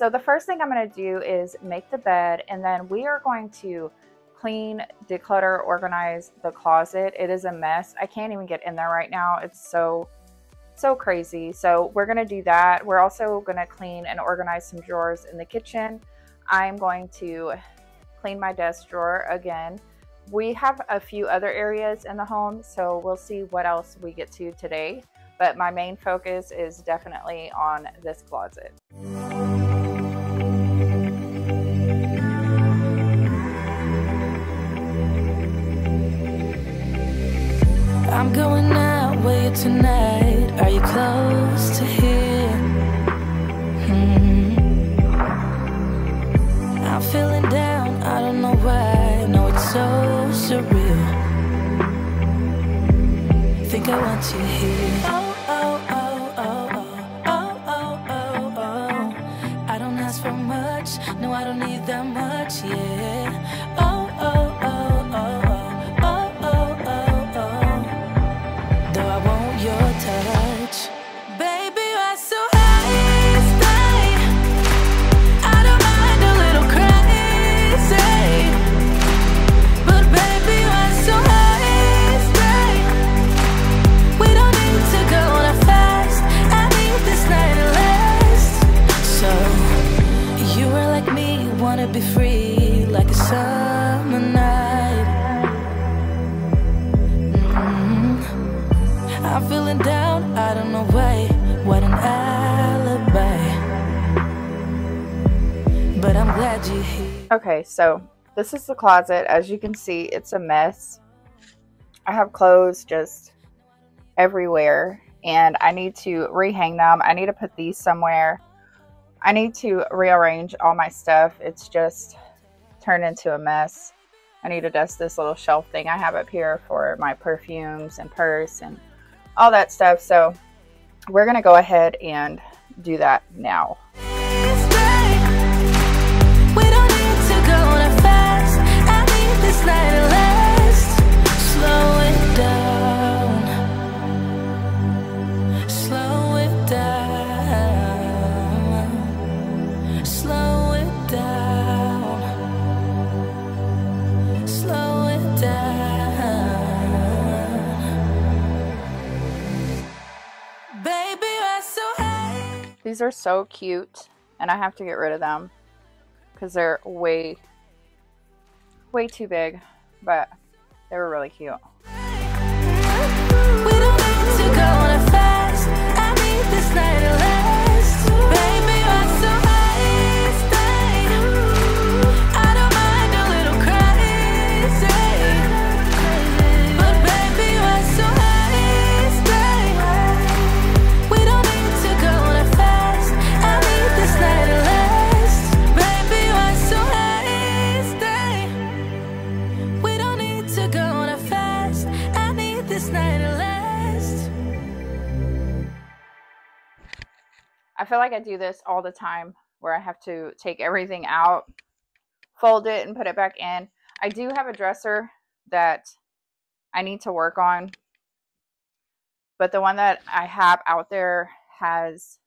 So the first thing I'm going to do is make the bed and then we are going to clean, declutter, organize the closet. It is a mess. I can't even get in there right now. It's so, so crazy. So we're going to do that. We're also going to clean and organize some drawers in the kitchen. I'm going to clean my desk drawer again. We have a few other areas in the home, so we'll see what else we get to today but my main focus is definitely on this closet. Tonight. Are you close to here? Hmm. I'm feeling down, I don't know why. No, it's so surreal. Think I want you here. Okay, so this is the closet. As you can see, it's a mess. I have clothes just everywhere and I need to rehang them. I need to put these somewhere. I need to rearrange all my stuff. It's just turned into a mess. I need to dust this little shelf thing I have up here for my perfumes and purse and all that stuff. So we're going to go ahead and do that now. These are so cute and I have to get rid of them because they're way, way too big, but they were really cute. Like I do this all the time where I have to take everything out, fold it, and put it back in. I do have a dresser that I need to work on, but the one that I have out there has,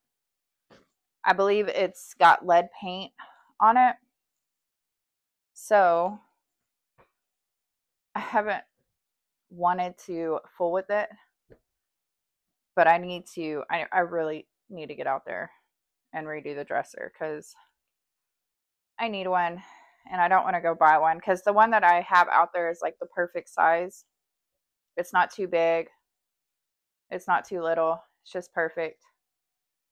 I believe it's got lead paint on it. So I haven't wanted to fool with it, but I need to, I, I really need to get out there and redo the dresser because I need one and I don't want to go buy one because the one that I have out there is like the perfect size. It's not too big. It's not too little. It's just perfect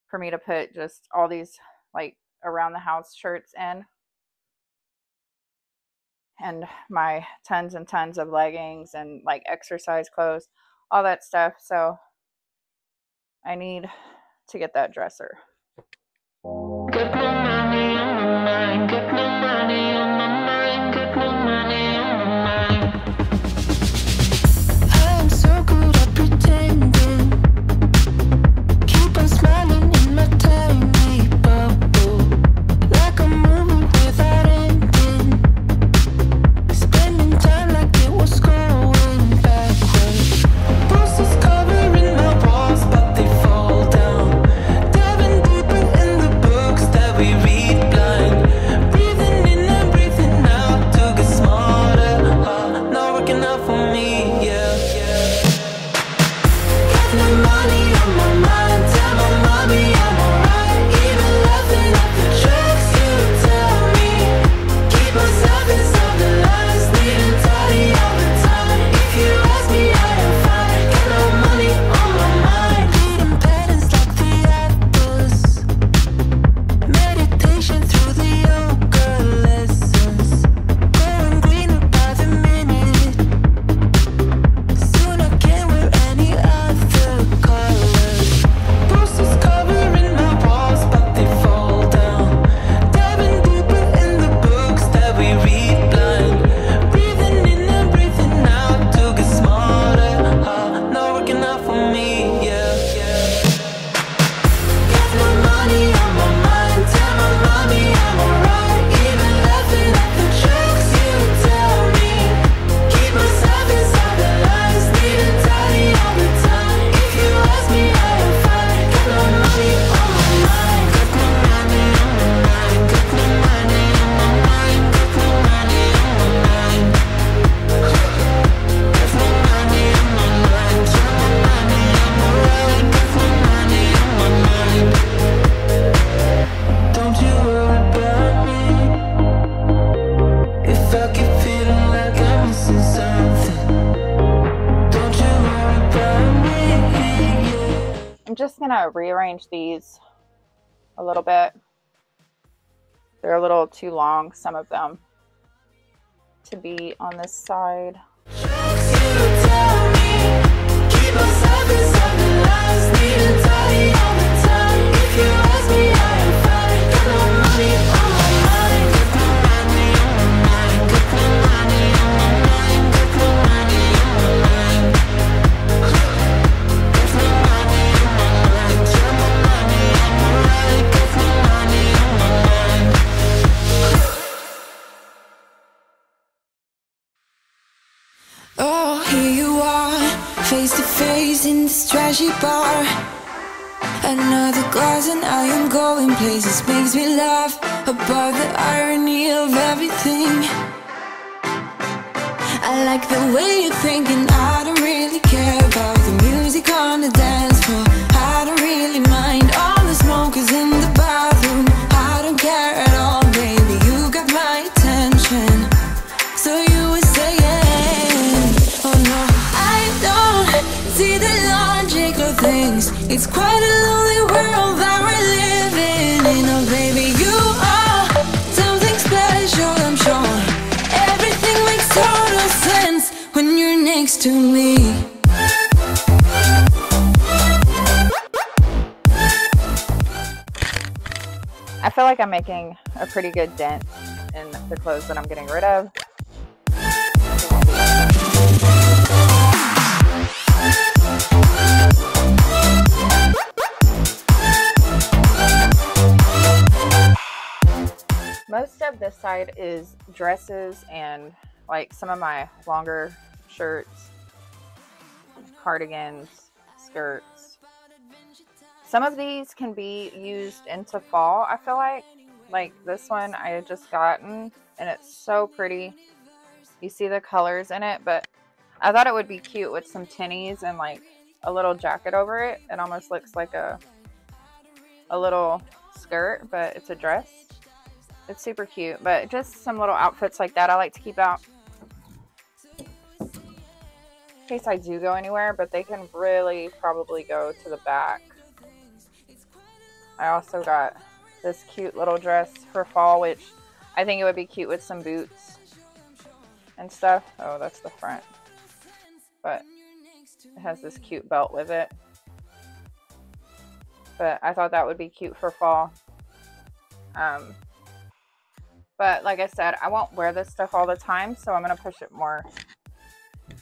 for me to put just all these like around the house shirts in. And my tons and tons of leggings and like exercise clothes, all that stuff. So I need to get that dresser. Por I'm just gonna rearrange these a little bit. They're a little too long, some of them, to be on this side. Oh, in this trashy bar. Another glass and I am going places. Makes me laugh about the irony of everything. I like the way you're thinking I don't really care about the music on the dance floor It's quite a lonely world that we're living in. Oh baby, you are something special, I'm sure. Everything makes total sense when you're next to me. I feel like I'm making a pretty good dent in the clothes that I'm getting rid of. Most of this side is dresses and like some of my longer shirts, cardigans, skirts. Some of these can be used into fall, I feel like. Like this one I had just gotten and it's so pretty. You see the colors in it, but I thought it would be cute with some tinnies and like a little jacket over it. It almost looks like a a little skirt, but it's a dress. It's super cute, but just some little outfits like that I like to keep out. In case I do go anywhere, but they can really probably go to the back. I also got this cute little dress for fall, which I think it would be cute with some boots and stuff. Oh, that's the front. But it has this cute belt with it. But I thought that would be cute for fall. Um, but like I said, I won't wear this stuff all the time, so I'm going to push it more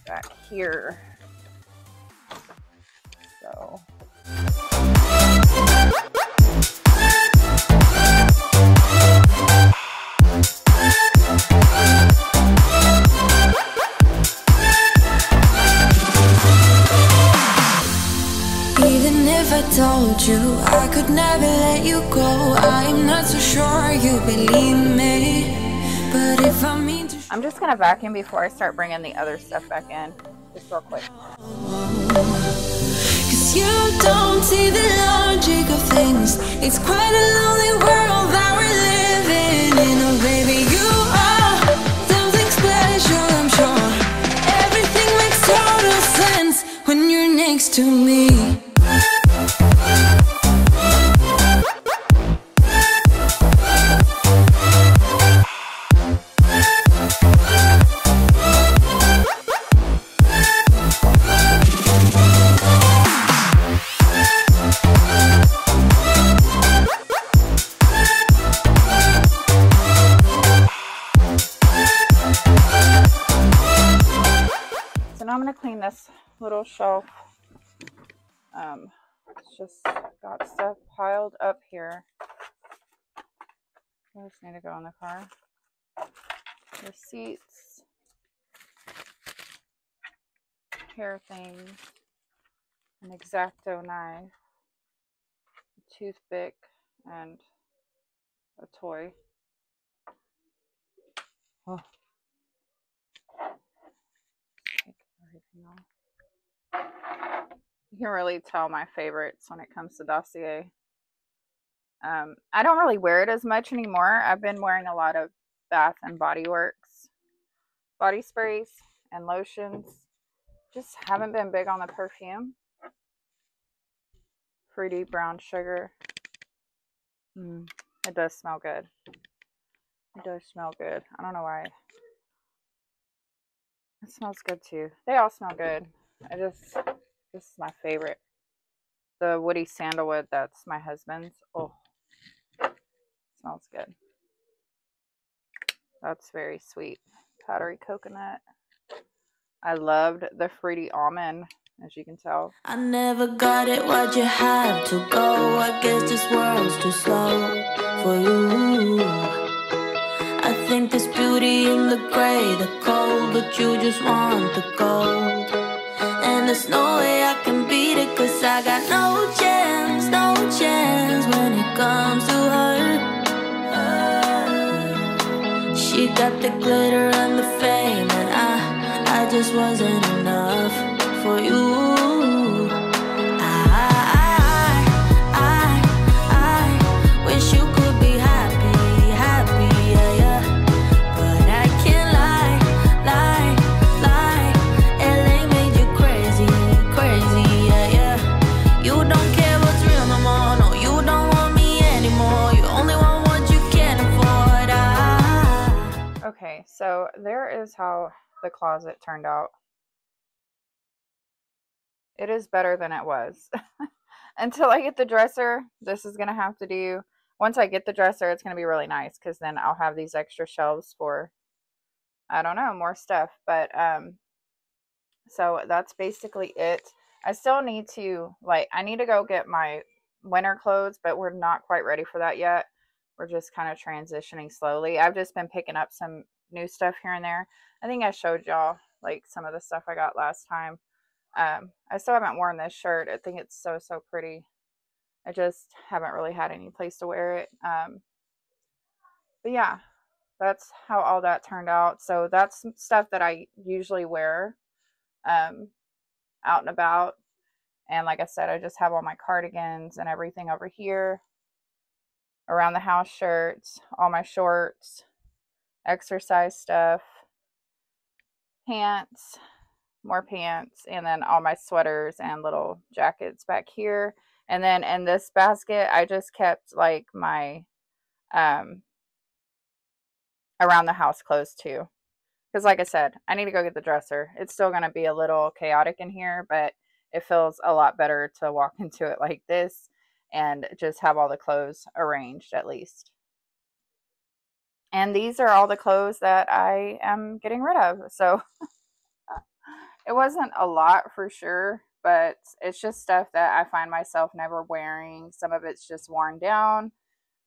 back here. So... I told you I could never let you go I'm not so sure you believe me But if I mean to I'm just to vacuum before I start bringing the other stuff back in. Just real quick. Cause you don't see the logic of things It's quite a lonely world that we're living in Oh baby, you are something special, I'm sure Everything makes total sense when you're next to me Um, it's just got stuff piled up here. I just need to go in the car. Receipts. Hair things. An X-Acto knife. A toothpick. And a toy. Oh. Take everything off. Can really tell my favorites when it comes to dossier. Um, I don't really wear it as much anymore. I've been wearing a lot of Bath and Body Works body sprays and lotions. Just haven't been big on the perfume. fruity brown sugar. Mm, it does smell good. It does smell good. I don't know why. It smells good too. They all smell good. I just, this is my favorite. The woody sandalwood, that's my husband's. Oh, smells good. That's very sweet. Powdery coconut. I loved the fruity almond, as you can tell. I never got it, why'd you have to go? I guess this world's too slow for you. I think there's beauty in the gray, the cold, but you just want the gold. And there's no way cause I got no chance, no chance when it comes to her. She got the glitter and the fame, and I, I just wasn't enough for you. So there is how the closet turned out. It is better than it was. Until I get the dresser, this is going to have to do. Once I get the dresser, it's going to be really nice because then I'll have these extra shelves for, I don't know, more stuff. But, um, so that's basically it. I still need to, like, I need to go get my winter clothes, but we're not quite ready for that yet. We're just kind of transitioning slowly. I've just been picking up some new stuff here and there. I think I showed y'all like some of the stuff I got last time. Um, I still haven't worn this shirt. I think it's so so pretty. I just haven't really had any place to wear it. Um, but yeah, that's how all that turned out. So that's stuff that I usually wear um, out and about. And like I said, I just have all my cardigans and everything over here. Around the house shirts, all my shorts, exercise stuff, pants, more pants, and then all my sweaters and little jackets back here. And then in this basket, I just kept like my um around the house clothes too. Because like I said, I need to go get the dresser. It's still going to be a little chaotic in here, but it feels a lot better to walk into it like this and just have all the clothes arranged at least. And these are all the clothes that I am getting rid of. So it wasn't a lot for sure, but it's just stuff that I find myself never wearing. Some of it's just worn down.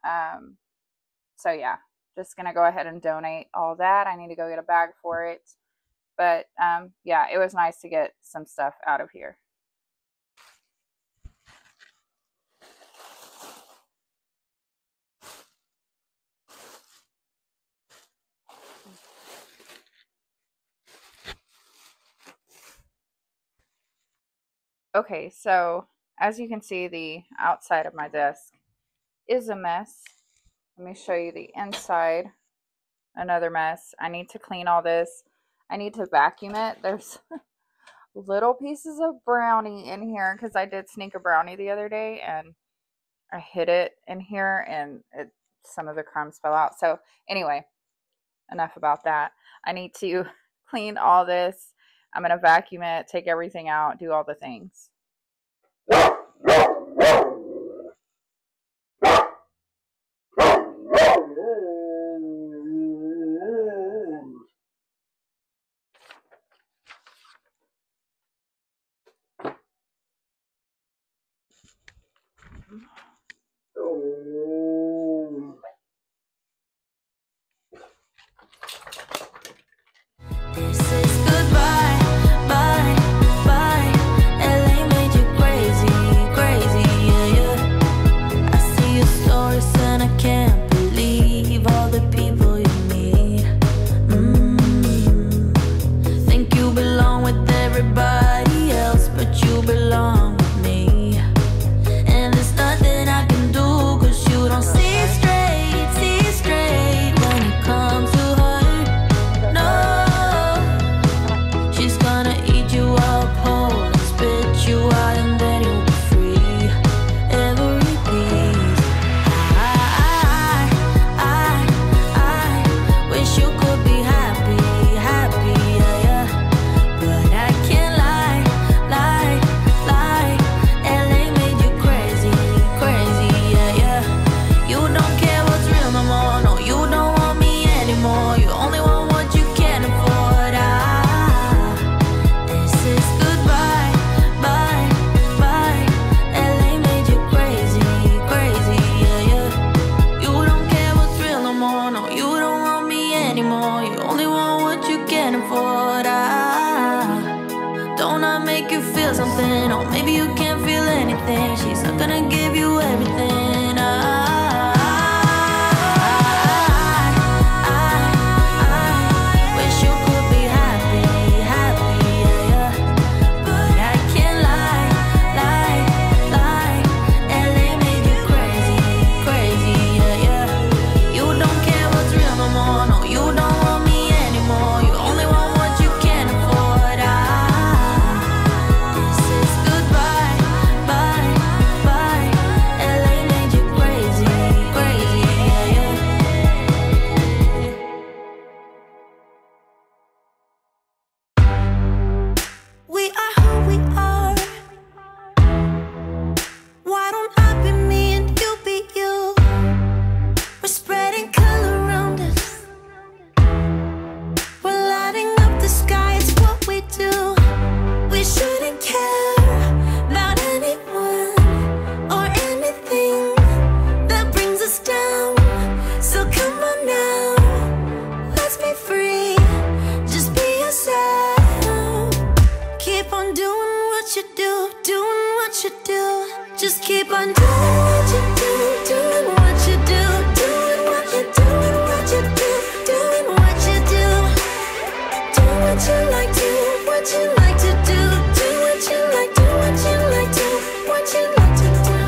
Um, so yeah, just gonna go ahead and donate all that. I need to go get a bag for it. But um, yeah, it was nice to get some stuff out of here. Okay, so as you can see, the outside of my desk is a mess. Let me show you the inside. Another mess. I need to clean all this. I need to vacuum it. There's little pieces of brownie in here because I did sneak a brownie the other day and I hid it in here and it some of the crumbs fell out. So anyway, enough about that. I need to clean all this. I'm going to vacuum it, take everything out, do all the things. you do, doing what you do. Just keep on doing what you do, doing what you do, doing what you do, what you do, doing what you do. Do what you like, what you like to do, do what you like, do what you like, do what you like to do.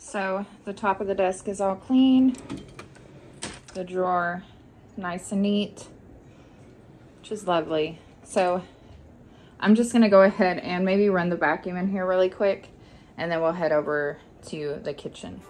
So the top of the desk is all clean. The drawer nice and neat, which is lovely. So I'm just gonna go ahead and maybe run the vacuum in here really quick and then we'll head over to the kitchen.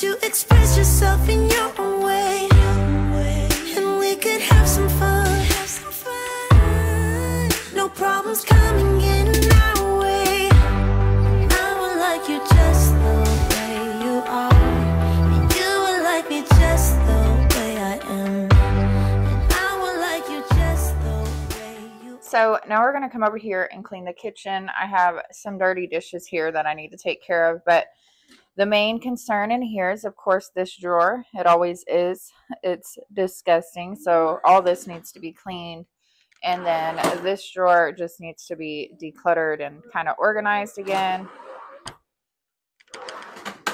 To express yourself in your own way. We could have some fun. No problems coming in our way. I like you just the way you are. And you like me just the way I am. And I like you just the way you So now we're gonna come over here and clean the kitchen. I have some dirty dishes here that I need to take care of, but the main concern in here is of course this drawer. It always is. It's disgusting. So all this needs to be cleaned. And then this drawer just needs to be decluttered and kind of organized again.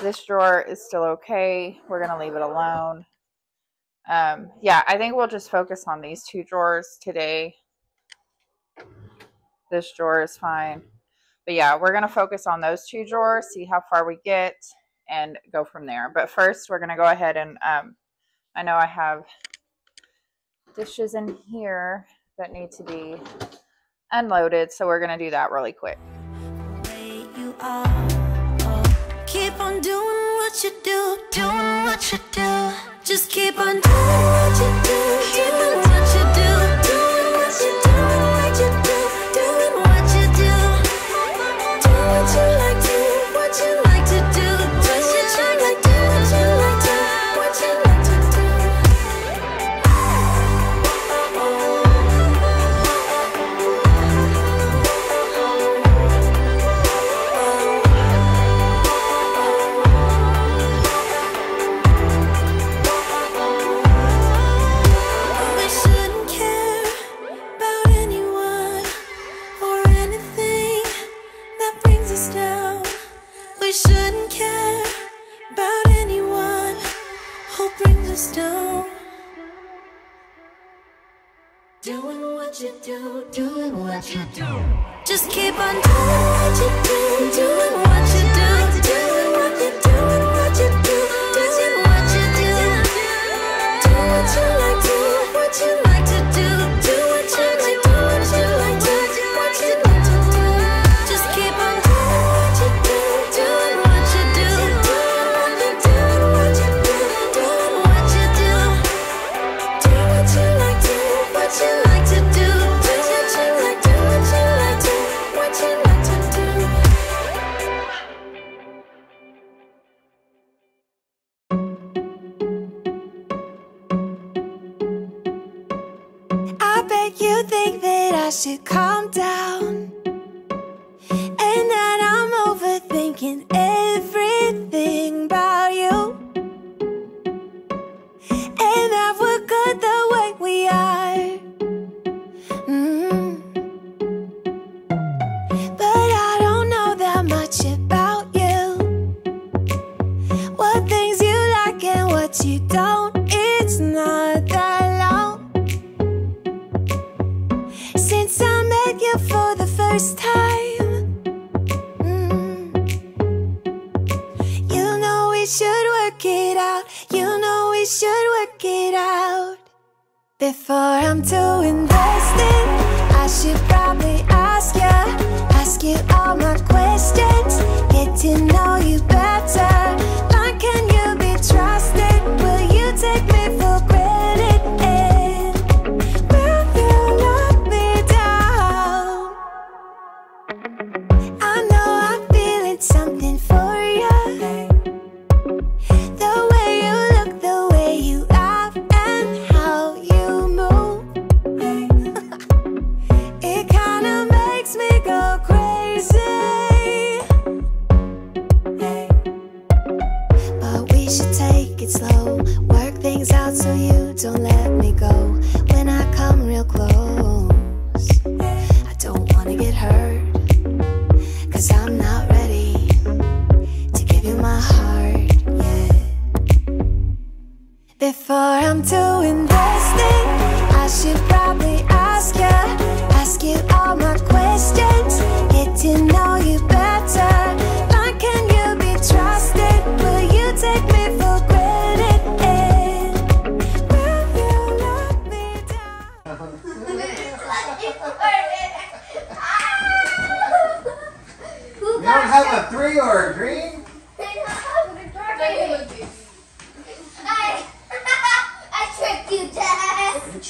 This drawer is still okay. We're going to leave it alone. Um, yeah, I think we'll just focus on these two drawers today. This drawer is fine. But yeah, we're going to focus on those two drawers, see how far we get, and go from there. But first, we're going to go ahead and, um, I know I have dishes in here that need to be unloaded. So we're going to do that really quick. Oh, keep on doing what you do. Just keep on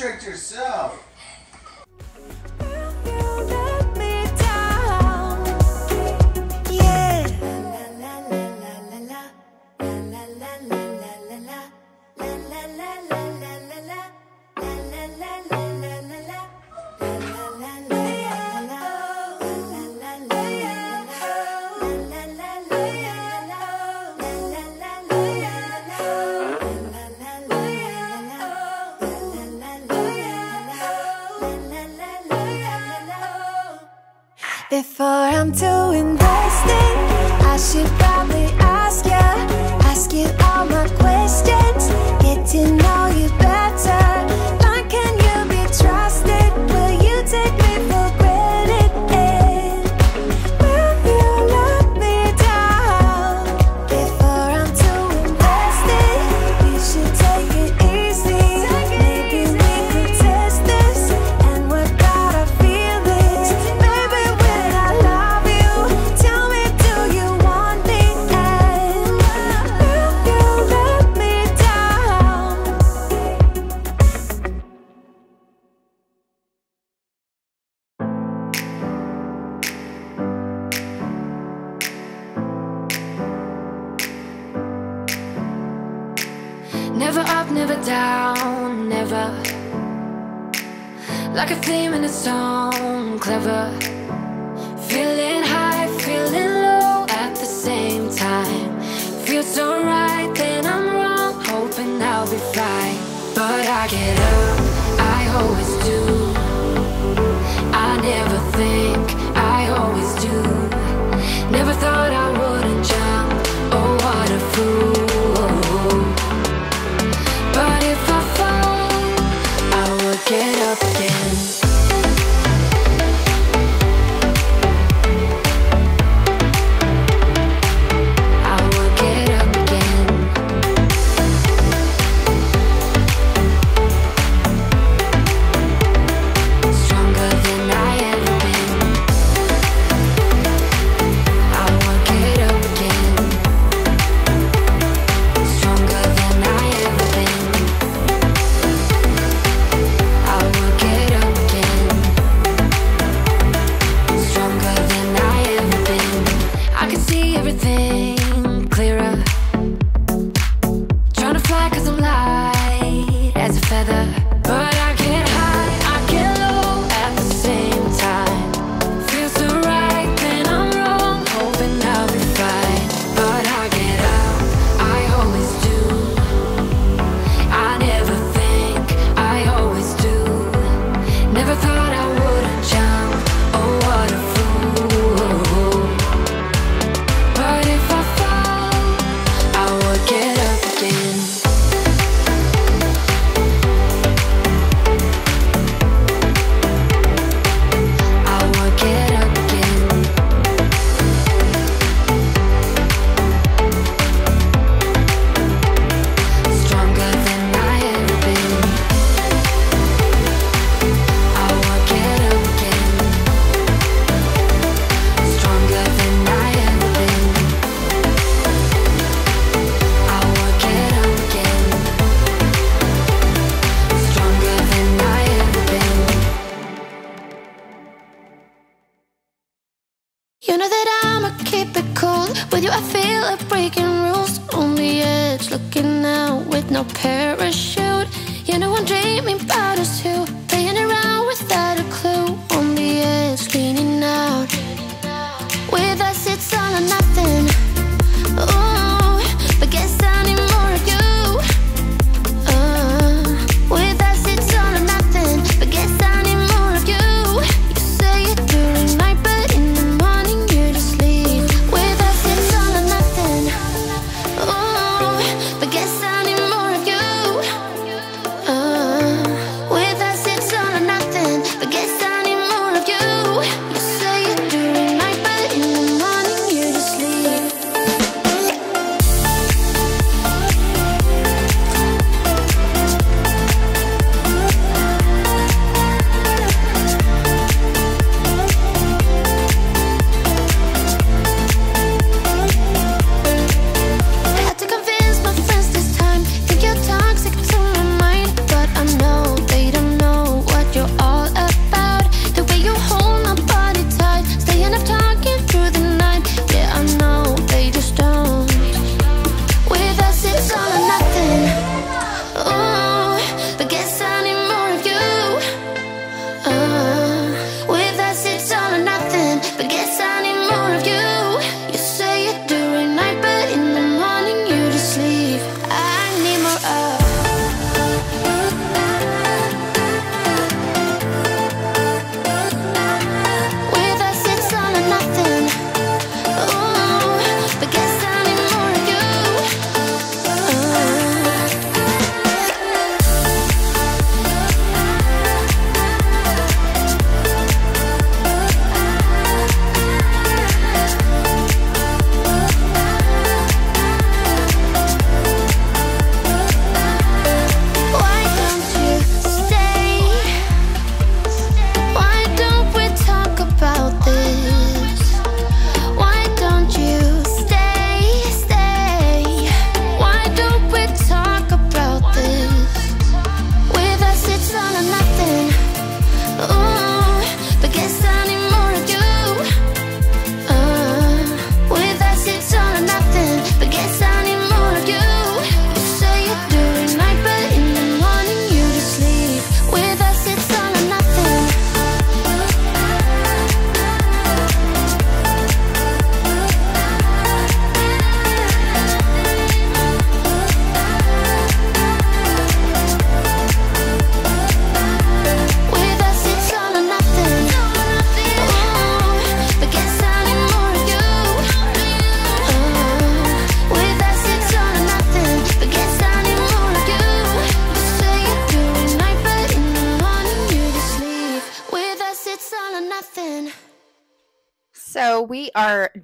tricked yourself. Get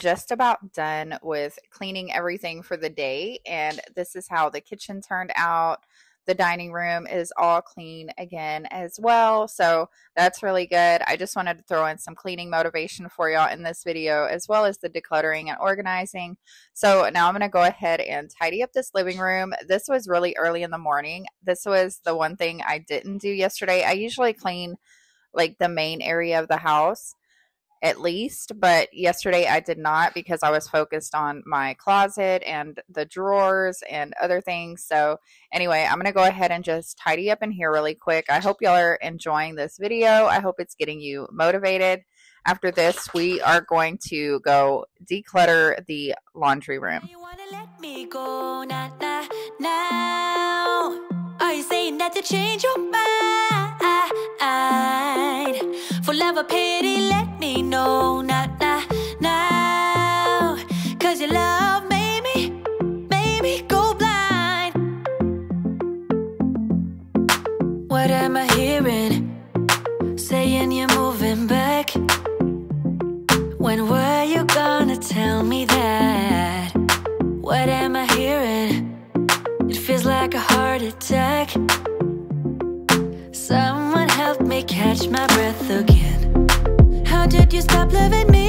just about done with cleaning everything for the day, and this is how the kitchen turned out. The dining room is all clean again as well, so that's really good. I just wanted to throw in some cleaning motivation for y'all in this video, as well as the decluttering and organizing. So now I'm going to go ahead and tidy up this living room. This was really early in the morning. This was the one thing I didn't do yesterday. I usually clean like the main area of the house at least, but yesterday I did not because I was focused on my closet and the drawers and other things. So, anyway, I'm going to go ahead and just tidy up in here really quick. I hope y'all are enjoying this video. I hope it's getting you motivated. After this, we are going to go declutter the laundry room. Are you saying that to change your mind? For love or pity, let me know now, now, now. Cause your love made me, made me go blind. What am I hearing? Saying you're moving back. When were you stop loving me?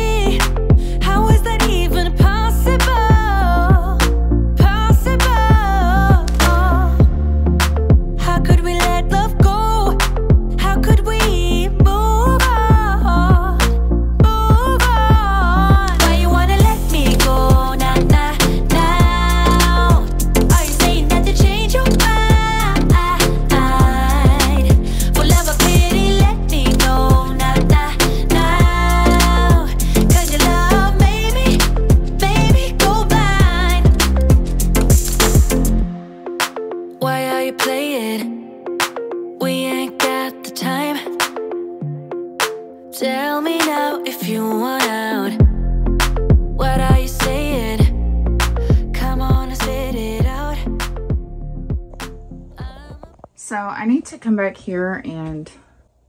Here and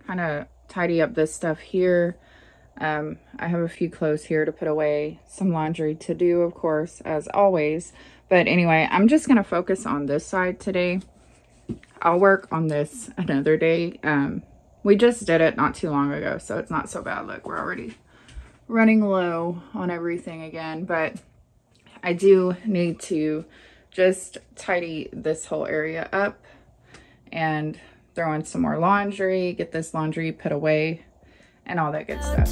kind of tidy up this stuff here. Um, I have a few clothes here to put away, some laundry to do, of course, as always. But anyway, I'm just going to focus on this side today. I'll work on this another day. Um, we just did it not too long ago, so it's not so bad. Look, we're already running low on everything again, but I do need to just tidy this whole area up and throw in some more laundry, get this laundry put away and all that good stuff.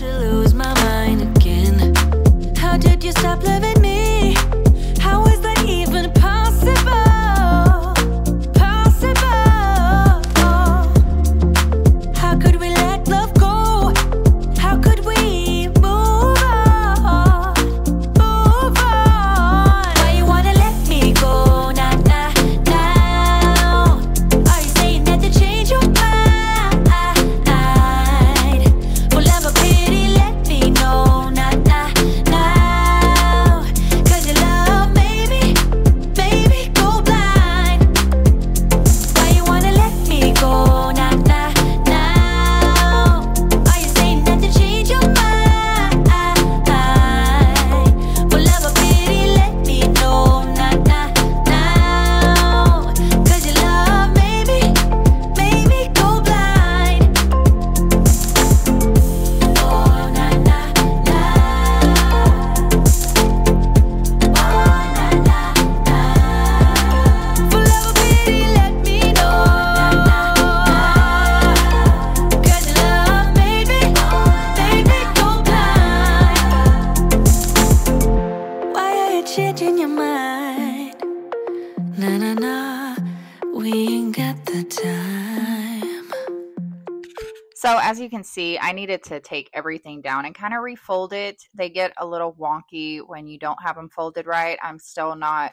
As you can see, I needed to take everything down and kind of refold it. They get a little wonky when you don't have them folded right. I'm still not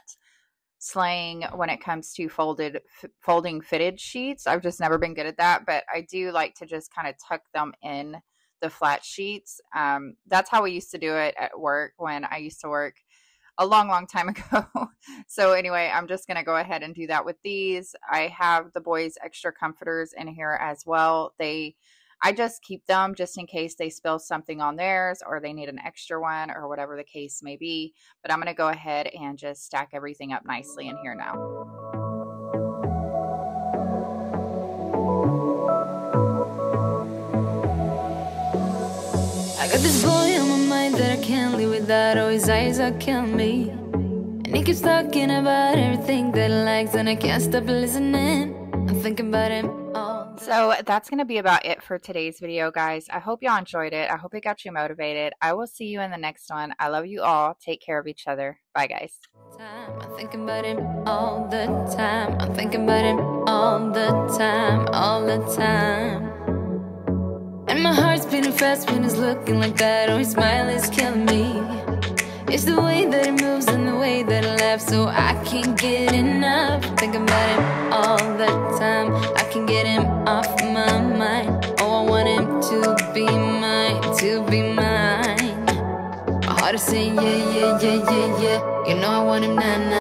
slaying when it comes to folded f- folding fitted sheets. I've just never been good at that, but I do like to just kind of tuck them in the flat sheets. Um, that's how we used to do it at work when I used to work a long, long time ago. so anyway, I'm just going to go ahead and do that with these. I have the boys extra comforters in here as well. They I just keep them just in case they spill something on theirs or they need an extra one or whatever the case may be. But I'm going to go ahead and just stack everything up nicely in here now. I got this boy on my mind that I can't live without. Oh, his eyes are killing me. And he keeps talking about everything that he likes, and I can't stop listening. I'm thinking about him So that's going to be about it for today's video, guys. I hope y'all enjoyed it. I hope it got you motivated. I will see you in the next one. I love you all. Take care of each other. Bye, guys. I'm thinking about him all the time. I'm thinking about him all the time, all the time. And my heart's beating fast when he's looking like that. Oh, his smile is killing me. It's the way that it moves and the way that it laughs, so I can't get enough. Thinking about him all the time. I can get him off my mind. Oh, I want him to be mine, to be mine. My heart is saying yeah, yeah, yeah, yeah, yeah. You know I want him now, now.